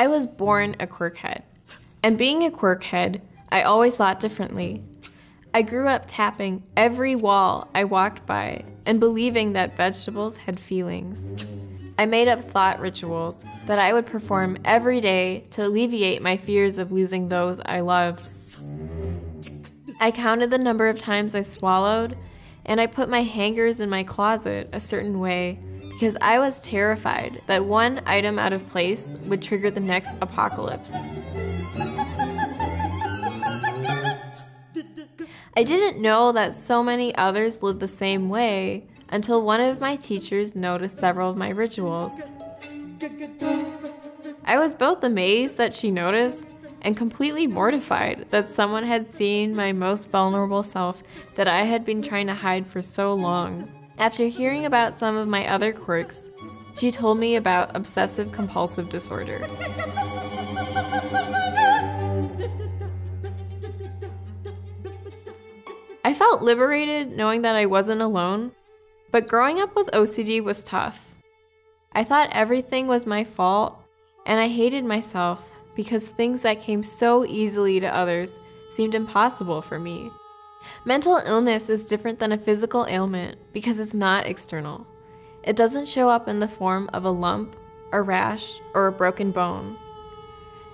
I was born a quirkhead. And being a quirkhead, I always thought differently. I grew up tapping every wall I walked by and believing that vegetables had feelings. I made up thought rituals that I would perform every day to alleviate my fears of losing those I loved. I counted the number of times I swallowed, and I put my hangers in my closet a certain way because I was terrified that one item out of place would trigger the next apocalypse. I didn't know that so many others lived the same way until one of my teachers noticed several of my rituals. I was both amazed that she noticed and completely mortified that someone had seen my most vulnerable self that I had been trying to hide for so long. After hearing about some of my other quirks, she told me about obsessive compulsive disorder. I felt liberated knowing that I wasn't alone, but growing up with OCD was tough. I thought everything was my fault, and I hated myself because things that came so easily to others seemed impossible for me. Mental illness is different than a physical ailment because it's not external. It doesn't show up in the form of a lump, a rash, or a broken bone.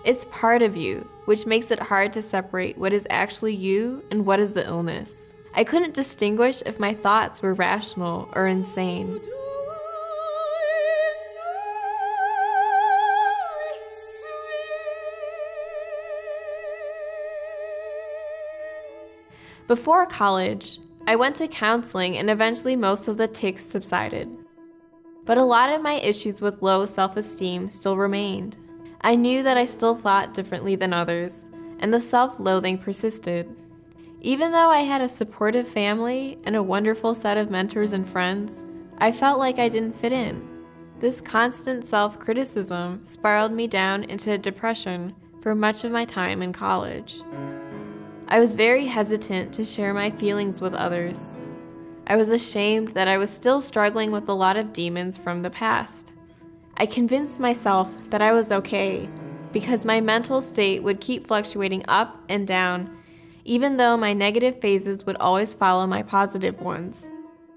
It's part of you, which makes it hard to separate what is actually you and what is the illness. I couldn't distinguish if my thoughts were rational or insane. Before college, I went to counseling and eventually most of the tics subsided. But a lot of my issues with low self esteem still remained. I knew that I still thought differently than others, and the self loathing persisted. Even though I had a supportive family and a wonderful set of mentors and friends, I felt like I didn't fit in. This constant self criticism spiraled me down into depression for much of my time in college. I was very hesitant to share my feelings with others. I was ashamed that I was still struggling with a lot of demons from the past. I convinced myself that I was okay because my mental state would keep fluctuating up and down, even though my negative phases would always follow my positive ones.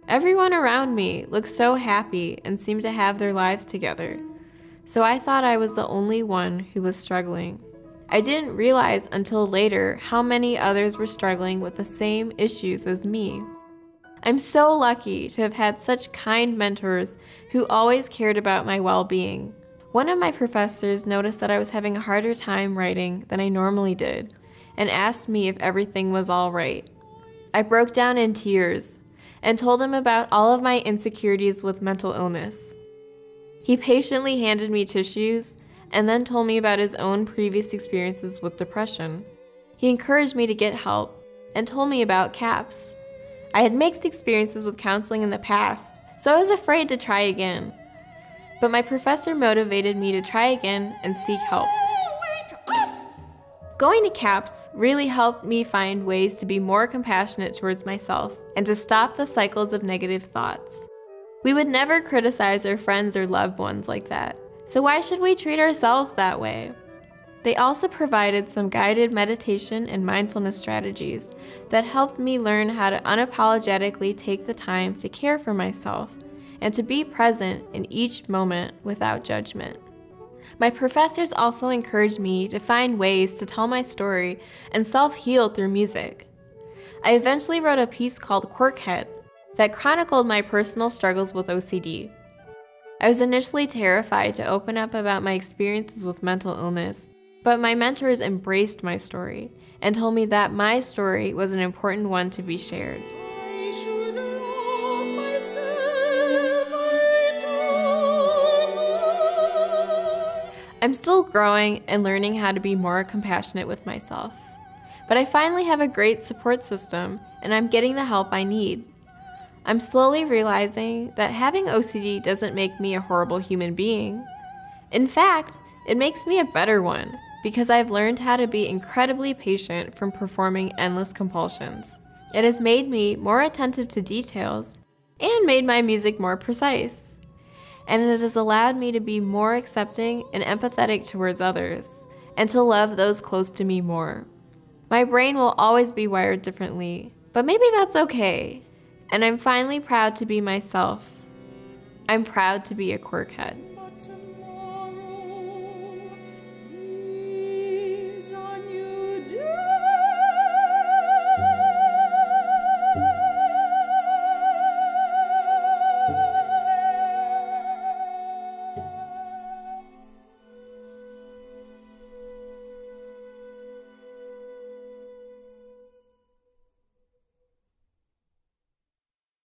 Everyone around me looked so happy and seemed to have their lives together, so I thought I was the only one who was struggling. I didn't realize until later how many others were struggling with the same issues as me. I'm so lucky to have had such kind mentors who always cared about my well being. One of my professors noticed that I was having a harder time writing than I normally did and asked me if everything was all right. I broke down in tears and told him about all of my insecurities with mental illness. He patiently handed me tissues and then told me about his own previous experiences with depression. He encouraged me to get help and told me about CAPS I had mixed experiences with counseling in the past, so I was afraid to try again. But my professor motivated me to try again and seek help. Going to CAPS really helped me find ways to be more compassionate towards myself and to stop the cycles of negative thoughts. We would never criticize our friends or loved ones like that, so why should we treat ourselves that way? They also provided some guided meditation and mindfulness strategies that helped me learn how to unapologetically take the time to care for myself and to be present in each moment without judgment. My professors also encouraged me to find ways to tell my story and self heal through music. I eventually wrote a piece called Quirkhead that chronicled my personal struggles with OCD. I was initially terrified to open up about my experiences with mental illness but my mentors embraced my story and told me that my story was an important one to be shared. I'm still growing and learning how to be more compassionate with myself. But I finally have a great support system and I'm getting the help I need. I'm slowly realizing that having OCD doesn't make me a horrible human being. In fact, it makes me a better one because I've learned how to be incredibly patient from performing endless compulsions. It has made me more attentive to details and made my music more precise. And it has allowed me to be more accepting and empathetic towards others and to love those close to me more. My brain will always be wired differently, but maybe that's okay and I'm finally proud to be myself. I'm proud to be a quirkhead.